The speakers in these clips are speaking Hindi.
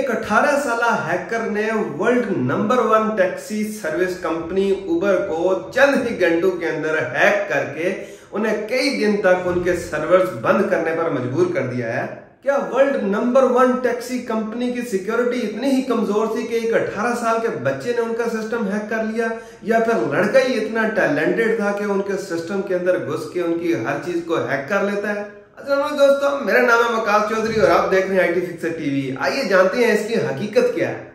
एक 18 साल हैकर ने world number one taxi service company Uber को चंद ही घंटों के अंदर हैक करके उन्हें कई दिन तक उनके सर्वर्स बंद करने पर मजबूर कर दिया है। क्या world number one taxi company की सिक्योरिटी इतनी ही कमज़ोर थी कि एक 18 साल के बच्चे ने उनका सिस्टम हैक कर लिया? या फिर लड़का ही इतना टैलेंटेड था कि उनके सिस्टम के अंदर घुस के उनकी हर चीज़ को हैक कर लेता है? दोस्तों, मेरा नाम है मकाश चौधरी और आप देख रहे हैं आई टी फिक्सर टीवी आइए जानते हैं इसकी हकीकत क्या है।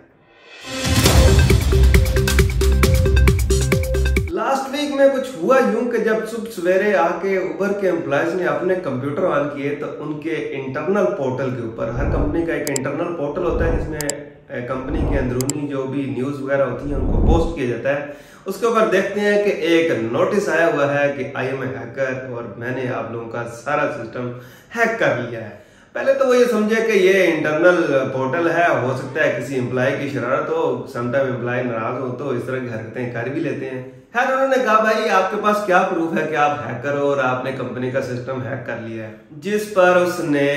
लास्ट वीक में कुछ हुआ यूँ कि जब सुबह सवेरे आके उबर के एम्प्लॉयज़ ने अपने कंप्यूटर ऑन किए तो उनके इंटरनल पोर्टल के ऊपर, हर कंपनी का एक इंटरनल पोर्टल होता है, जिसमें कंपनी के अंदरूनी जो भी न्यूज़ वगैरह होती है, उनको पोस्ट किया जाता है। उसके ऊपर देखते हैं कि एक नोटिस आया हुआ है कि आई एम ए हैकर और मैंने आप लोगों का सारा सिस्टम हैक कर लिया है। पहले तो वो ये समझे कि ये इंटरनल पोर्टल है, हो सकता है किसी एम्प्लॉय की शरारत हो समटाइम एम्प्लॉय नाराज़ हो तो इस तरह की हरकतें कर भी लेते हैं। खैर, उन्होंने कहा, भाई, आपके पास क्या प्रूफ है कि आप हैकर हो और आपने कंपनी का सिस्टम हैक कर लिया है? जिस पर उसने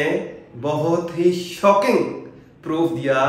बहुत ही शॉकिंग प्रूफ दिया।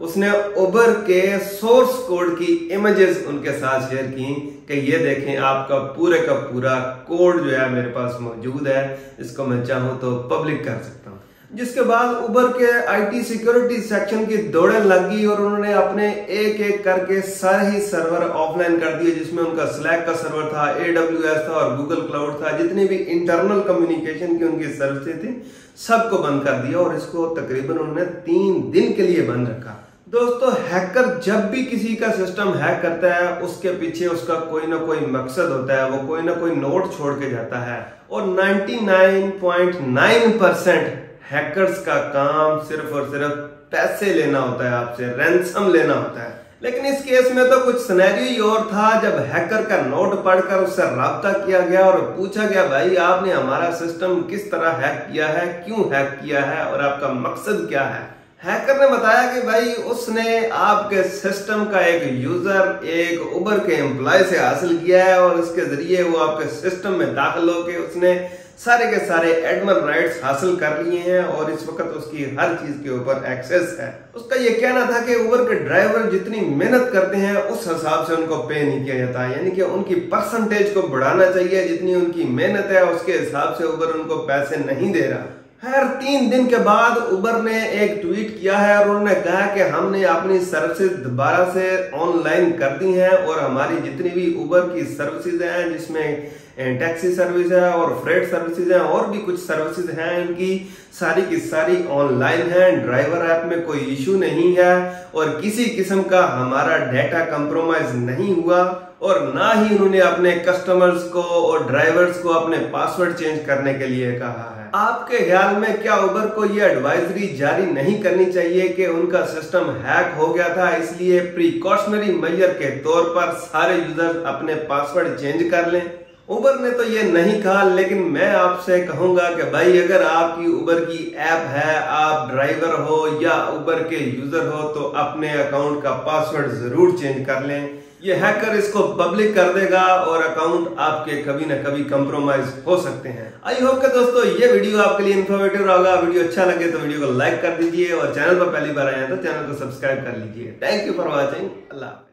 उसने उबर के सोर्स कोड की इमेजेस उनके साथ शेयर की कि ये देखें, आपका पूरे का पूरा कोड जो है मेरे पास मौजूद है। इसको मैं चाहूँ तो पब्लिक कर सकता हूँ। जिसके बाद उबर के आईटी सिक्योरिटी सेक्शन की दौड़े लग और उन्होंने अपने एक एक करके सारे ही सर्वर ऑफलाइन कर दिए, जिसमें उनका स्लैक का सर्वर था एडब्ल्यू था और गूगल क्लाउड था। जितनी भी इंटरनल कम्युनिकेशन की उनकी सर्विसेज़ थी, सबको बंद कर दिया और इसको तकरीबन उन्होंने तीन दिन के लिए बंद रखा। दोस्तों हैकर जब भी किसी का सिस्टम हैक करता है, उसके पीछे उसका कोई ना कोई मकसद होता है, वो कोई ना कोई नोट छोड़ के जाता है और 99.9 परसेंट हैकर्स का काम सिर्फ़ और सिर्फ़ पैसे लेना होता है, आपसे रैंसम लेना होता है। लेकिन इस केस में तो कुछ स्नैरियो ही और था, जब हैकर का नोट पढ़कर उससे रबता किया गया और पूछा गया, भाई, आपने हमारा सिस्टम किस तरह हैक किया है, क्यों हैक किया है और आपका मकसद क्या है? हैकर ने बताया कि भाई, उसने आपके सिस्टम का एक यूज़र एक उबर के एम्प्लॉय से हासिल किया है और उसके ज़रिए वो आपके सिस्टम में दाखिल होकर उसने सारे के सारे एडमन राइट्स हासिल कर लिए हैं और इस वक्त उसकी हर चीज़ के ऊपर एक्सेस है। उसका ये कहना था कि उबर के ड्राइवर जितनी मेहनत करते हैं, उस हिसाब से उनको पे नहीं किया जाता। यानी कि उनकी परसेंटेज को बढ़ाना चाहिए, जितनी उनकी मेहनत है, उसके हिसाब से उबर उनको पैसे नहीं दे रहा। हर तीन दिन के बाद उबर ने एक ट्वीट किया है और उन्होंने कहा कि हमने अपनी सर्विसेज़ दोबारा से ऑनलाइन कर दी हैं और हमारी जितनी भी उबर की सर्विसेज़ हैं, जिसमें टैक्सी सर्विस है और फ्रेट सर्विसेज़ है, और भी कुछ सर्विसेज़ हैं, इनकी सारी की सारी ऑनलाइन है। ड्राइवर ऐप में कोई इशू नहीं है और किसी किस्म का हमारा डेटा कंप्रोमाइज नहीं हुआ और ना ही उन्होंने अपने कस्टमर्स को और ड्राइवर्स को अपने पासवर्ड चेंज करने के लिए कहा है। आपके ख्याल में क्या उबर को यह एडवाइजरी जारी नहीं करनी चाहिए कि उनका सिस्टम हैक हो गया था? इसलिए प्रिकॉशनरी मेजर के तौर पर सारे यूज़र अपने पासवर्ड चेंज कर लें। उबर ने तो ये नहीं कहा, लेकिन मैं आपसे कहूँगा कि भाई, अगर आपकी उबर की ऐप है, आप ड्राइवर हो या उबर के यूज़र हो तो अपने अकाउंट का पासवर्ड ज़रूर चेंज कर लें। ये हैकर इसको पब्लिक कर देगा और अकाउंट आपके कभी ना कभी कंप्रोमाइज हो सकते हैं। आई होप के दोस्तों ये वीडियो आपके लिए इन्फॉर्मेटिव रहा वीडियो अच्छा लगे तो वीडियो को लाइक कर दीजिए और चैनल पर पहली बार आए तो चैनल को सब्सक्राइब कर लीजिए। Thank you for watching Allah